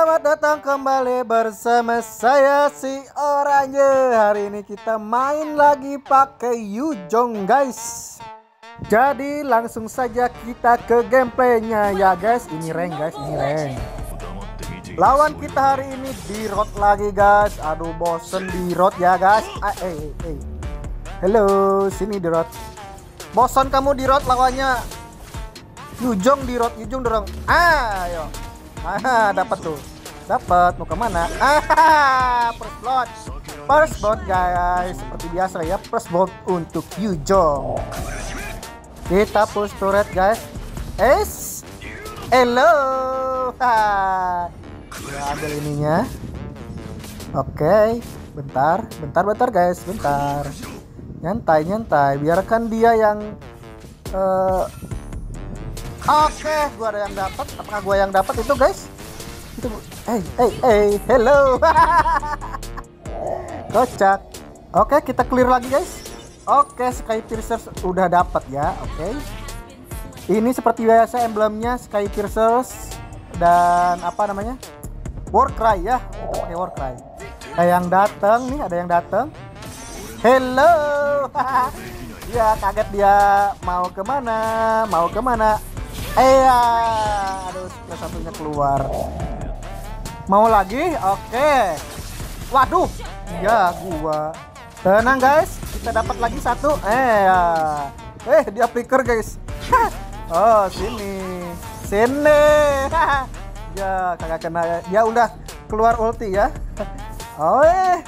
Selamat datang kembali bersama saya si Oranye. Hari ini kita main lagi pakai Yujong guys. Jadi langsung saja kita ke gameplaynya ya guys. Ini rank guys, ini rank. Lawan kita hari ini di road lagi guys. Aduh bosen di road ya guys. Ah, eh, eh, eh. Halo, sini di road. Bosan kamu di road lawannya. Yujong di road, Yujong dorong. Ah, ayo. Dapat tuh. Dapat. Mau ke mana? Ah, first blood. First blood guys. Seperti biasa ya, first blood untuk Yujong. Kita push turret guys. Es. Hello. Ya, ambil ininya. Oke, bentar, bentar, bentar guys, bentar. Nyantai, nyantai. Biarkan dia yang eh Oke, gua ada yang dapat. Apakah gua yang dapat itu, guys? Itu hey, hey, hey, hello. Kocak. Oke, kita clear lagi, guys. Oke, Sky Piercers udah dapat ya. Oke. Ini seperti biasa emblemnya Sky Piercers dan apa namanya? Warcry ya. Kita pakai Warcry. Ada yang datang nih, ada yang datang. Hello. ya kaget dia mau ke mana? Mau ke mana? Eh ya, aduh skill satunya keluar. Mau lagi? Oke. Waduh, ya gua. Tenang guys, kita dapat lagi satu. Eh ya. Eh dia flicker guys. oh sini, sini. ya kagak kena. Dia udah keluar ulti ya. Oh eh.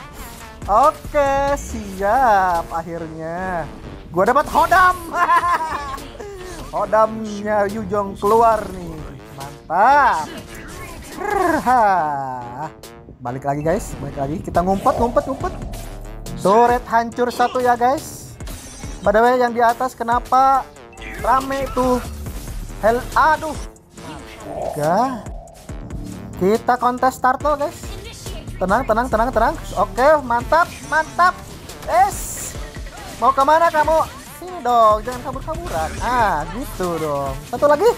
Oke, siap akhirnya. Gua dapat hodam. Hodamnya Yujong keluar nih. Mantap. Balik lagi guys, balik lagi. Kita ngumpet, ngumpet, ngumpet. Turret hancur satu ya guys. By the yang di atas kenapa rame tuh? Hell, aduh. Tiga. Kita kontes start loh guys. Tenang, tenang, tenang, tenang. Oke, mantap, mantap. Es. Mau ke mana kamu? Sini dong jangan kabur-kaburan. Ah gitu dong. Satu lagi.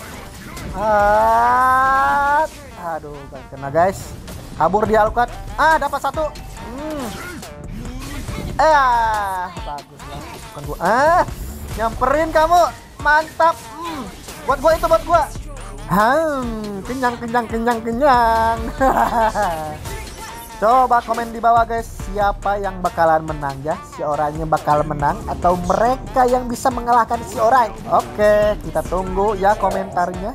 Ah aduh gak kena guys. Kabur di alquat ah dapat satu. Hmm. eh ah, bagus lah. Bukan gua. Ah nyamperin kamu. Mantap. Hmm. buat gua itu buat gua. Hmm kenyang kenyang kenyang kenyang Coba komen di bawah guys. Siapa yang bakalan menang ya? Si orangnya bakal menang atau mereka yang bisa mengalahkan si orang? Oke kita tunggu ya komentarnya.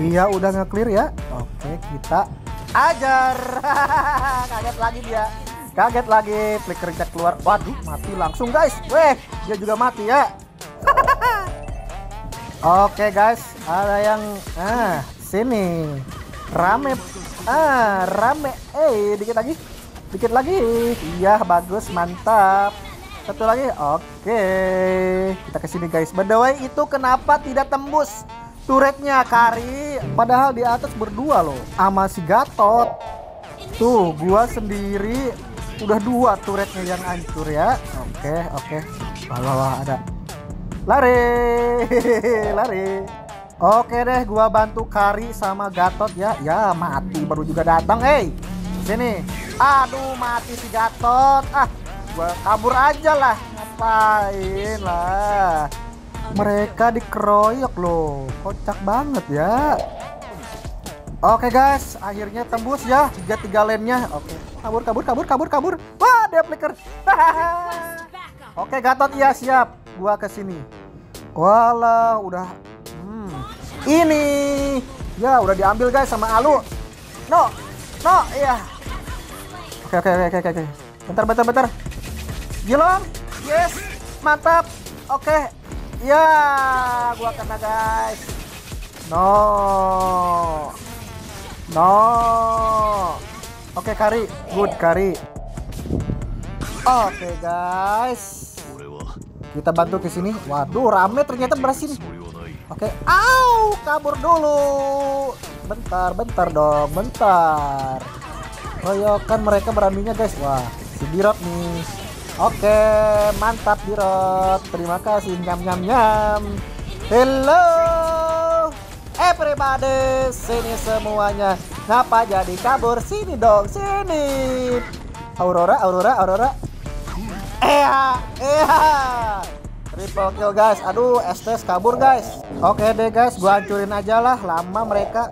Dia udah nge-clear ya? Oke kita ajar. Kaget lagi dia. Kaget lagi. Flickernya keluar. Waduh mati langsung guys. Weh dia juga mati ya? Oke guys. Ada yang ah sini rame. Ah rame. Eh dikit lagi. Dikit lagi. Iya bagus. Mantap. Satu lagi. Oke. Kita ke sini guys. By the way itu kenapa tidak tembus turretnya Kari? Padahal di atas berdua loh sama si Gatot. Tuh gua sendiri udah dua turretnya yang hancur ya. Oke oke. Wah, wah, ada. Lari. Lari Oke deh, gua bantu Kari sama Gatot ya. Ya mati baru juga datang. Hei, sini. Aduh mati si Gatot. Ah, gua kabur aja lah. Ngapain lah? Mereka dikeroyok loh. Kocak banget ya. Oke guys, akhirnya tembus ya tiga tiga lainnya. Oke, kabur kabur kabur kabur kabur. Wah, dia flicker. Oke Gatot iya siap. Gua ke sini. Walah, udah ini. Ya udah diambil guys sama Alu. No no iya. Oke oke oke oke oke. Bentar bentar bentar. Gilong yes. Mantap. Oke. Ya gua kena guys. No. No. Oke kari. Good kari. Oke guys. Kita bantu ke sini. Waduh rame ternyata berhasil Oke, au, kabur dulu. Bentar, bentar dong, bentar. Royokan mereka beraninya guys. Wah, si Birot nih. Oke, mantap Birot. Terima kasih nyam nyam nyam. Hello. Everybody, sini semuanya. Ngapa jadi kabur? Sini dong, sini. Aurora, Aurora, Aurora. Eh, eh. Triple kill guys. Aduh, Estes kabur guys. Oke deh guys, gua hancurin aja lah. Lama mereka.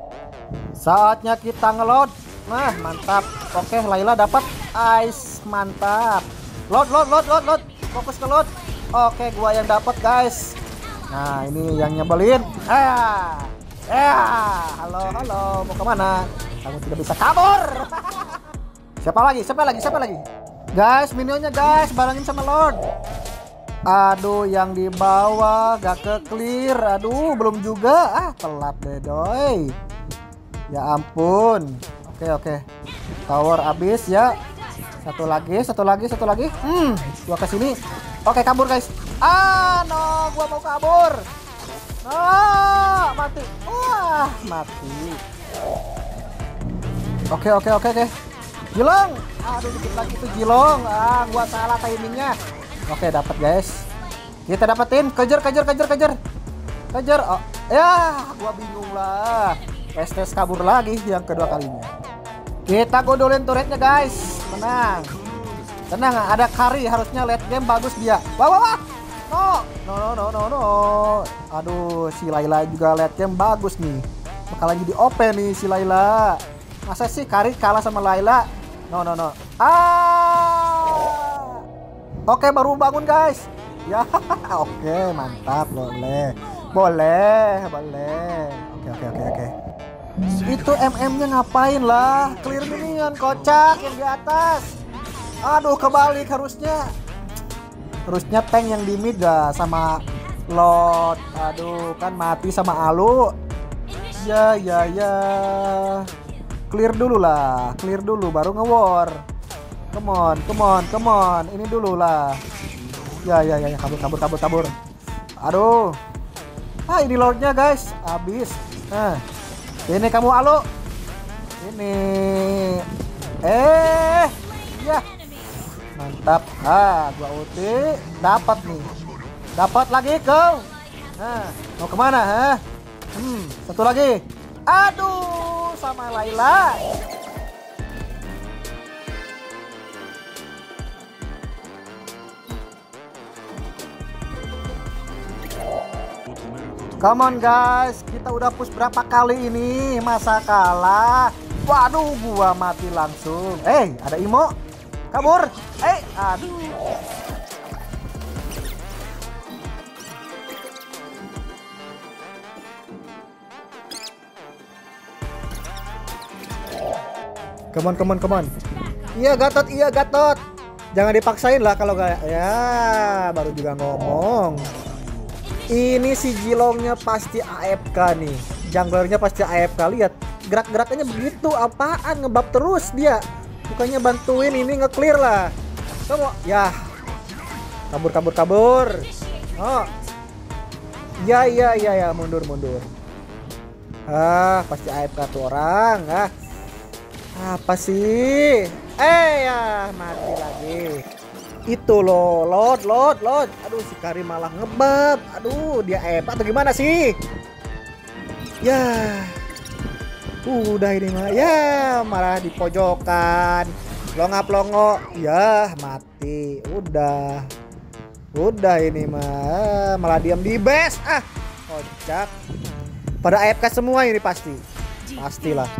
Saatnya kita ngeload. Nah, mantap. Oke, Laila dapat ice. Mantap. Load, load, load, load, load. Fokus ke load. Oke, gua yang dapat guys. Nah, ini yang nyebelin. Ah. Ya, halo, halo. Mau ke mana? Kamu tidak bisa kabur. siapa lagi? Siapa lagi? Siapa lagi? Guys, minionnya guys, barengin sama Lord. Aduh, yang di bawah gak ke clear. Aduh, belum juga. Ah, telat deh, doi. Ya ampun. Oke, oke. Tower habis ya. Satu lagi, satu lagi, satu lagi. Hmm, gua ke sini. Oke, kabur guys. Ah, no, gua mau kabur. No, mati. Wah, mati. Oke, oke, oke, oke. Jilong. Aduh, dikit lagi tuh Jilong. Ah, gua salah timingnya. Oke, dapat guys. Kita dapetin. Kejar, kejar, kejar, kejar. Kejar. Oh, ya, gua bingung lah. Estes kabur lagi yang kedua kalinya. Kita godolin turretnya guys. Menang. Tenang, ada Kari harusnya late game bagus dia. Wah, wah, wah. No, no, no, no, no. Aduh, si Laila juga late game bagus nih. Bakal lagi di open nih si Laila. Masa sih Kari kalah sama Laila? No, no, no. Ah. Oke, baru bangun guys. Ya, oke, mantap, boleh. Boleh, boleh. Oke, oke, oke, oke. Itu MM-nya ngapain lah? Clear minion kocak yang di atas. Aduh, kebalik harusnya. Harusnya tank yang di mid dah sama Lord. Aduh, kan mati sama Alu. Ya, ya, ya. Clear dulu lah, clear dulu baru nge-war. Come on, come on, come on. Ini dulu lah. Ya, ya, ya, ya. kabur, kabur, kabur, kabur. Aduh. Ah, ini Lordnya guys, habis. Nah, ini kamu Alo. Ini. Eh. Ya. Mantap. Ah, gua ulti dapat nih. Dapat lagi kau. Nah, mau ke mana, ha? Hmm, satu lagi. Aduh, sama Laila. Come on guys, kita udah push berapa kali ini? Masa kalah? Waduh, gua mati langsung. Eh, hey, ada Imo. Kabur. Eh, hey, aduh. Come on, come on, come on. Iya Gatot, iya Gatot. Jangan dipaksain lah kalau gak ya baru juga ngomong. Ini si Jilongnya pasti AFK nih. Junglernya pasti AFK. Lihat gerak-gerakannya begitu. Apaan ngebab terus dia. Bukannya bantuin ini nge-clear lah. Kamu ya. Kabur kabur kabur. Oh. Ya ya ya ya mundur mundur. Ah, pasti AFK tuh orang. Ah. Apa sih? Eh ya, mati lagi. Itu loh, lot, lot, lot. Aduh, si Karim malah ngebab. Aduh, dia hebat atau gimana sih? Ya. Udah ini mah. Ya, malah di pojokan. Longa plongo. Ya, mati. Udah. Udah ini mah. Malah diam di base. Ah, kocak. Pada AFK semua ini pasti. Pastilah.